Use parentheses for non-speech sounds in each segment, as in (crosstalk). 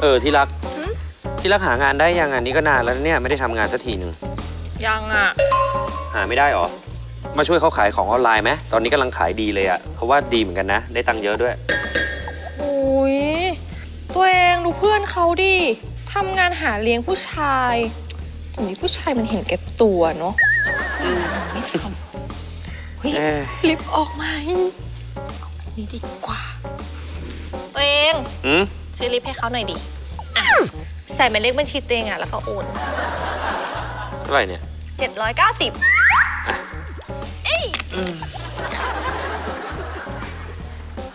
เออที่รักที่รักหางานได้ยังอันนี้ก็นานแล้วเนี่ยไม่ได้ทำงานสักทีหนึ่งยังอะ หาไม่ได้หรอ มาช่วยเขาขายของออนไลน์ไหมตอนนี้กำลังขายดีเลยอะเขาว่าดีเหมือนกันนะ ได้ตังค์เยอะด้วยโอ้ยตัวเองดูเพื่อนเขาดิทำงานหาเลี้ยงผู้ชายแต่นี้ผู้ชายมันเห็นแก่ตัวเนาะเฮ้ยเอ้ย ลิฟต์ออกมานี่ดีกว่าตัวเอง อืม ซื้อลิฟต์ให้เขาหน่อยดิอะใส่หมายเลขบัญชีตัวเองอะแล้วก็โอนเท่าไหร่เนี่ย790เอ้ย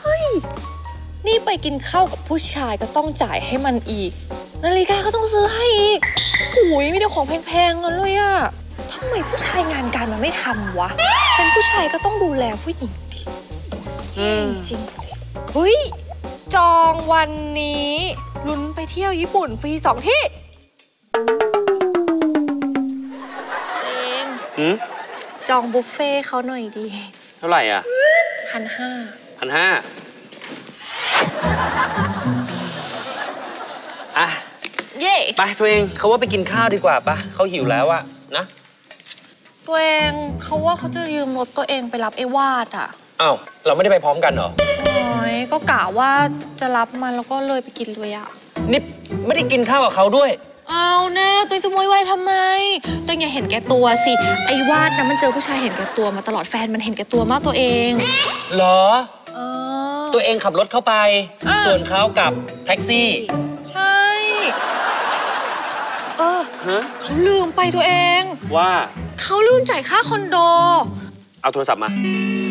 เฮ้ย นี่ไปกินข้าวกับผู้ชายก็ต้องจ่ายให้มันอีก นาฬิกาก็ต้องซื้อให้อีกโอ้ยมีแต่ของแพงๆกันเลยอะทำไมผู้ชายงานการมันไม่ทำวะ เป็นผู้ชายก็ต้องดูแลผู้หญิงดิอืมจริงๆเฮ้ย จองวันนี้ ลุ้นไปเที่ยวญี่ปุ่นฟรีสองที่เองอืมจองบุฟเฟ่ต์เขาหน่อยดีเท่าไหร่อะพันห้าพันห้าอะ เย่ไปตัวเองเขาว่าไปกินข้าวดีกว่าปะเขาหิวแล้วอะนะ ตัวเองเขาว่าเขาจะยืมรถตัวเองไปรับไอ้วาดอะ อ้าวเราไม่ได้ไปพร้อมกันเหรอ โอ้ยก็กะว่าจะรับมันแล้วก็เลยไปกินเลยอะนี่ไม่ได้กินข้าวกับเขาด้วย เอาแน่ตัวเองจะโวยวายทำไม ตัวเองอย่าเห็นแก่ตัวสิ ไอ้วาดนะมันเจอผู้ชายเห็นแก่ตัวมาตลอดแฟนมันเห็นแก่ตัวมากตัวเองเหรอ เออ ตัวเองขับรถเข้าไปอ่าส่วนเขากับแท็กซี่ ใช่ เออฮะเขาลืมไปตัวเอง ว่าเขาลืมจ่ายค่าคอนโด เอาโทรศัพท์มาห้า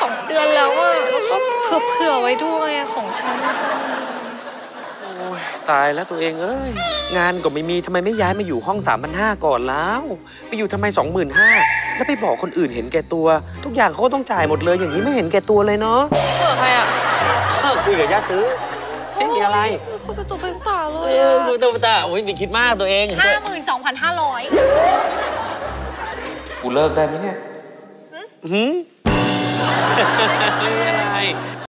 สองเดือนแล้วอะแล้วก็เผื่อเผื่อๆไว้ด้วยอะของฉัน โอ้ยตายแล้วตัวเองเอ้ย งานก็ไม่มีทำไมไม่ย้ายมาอยู่ห้อง3 5 0 0ก่อนแล้ว ไปอยู่ทำไม 25,000แล้วไปบอกคนอื่นเห็นแก่ตัว ทุกอย่างเขาก็ต้องจ่ายหมดเลย อย่างนี้ไม่เห็นแก่ตัวเลยเนาะเผื่อใครอะเออคุยกับย่าซื้อไม่มีอะไรคุยเป็นตัวเป็นตาเลเอยออะคุยตัวตาโอ้ยอย่าคิดมากตัวเองห้าหมื่นสองพันห้าร้อยกูเลิกได้ไหมเนี่ยหืม (laughs) Ay.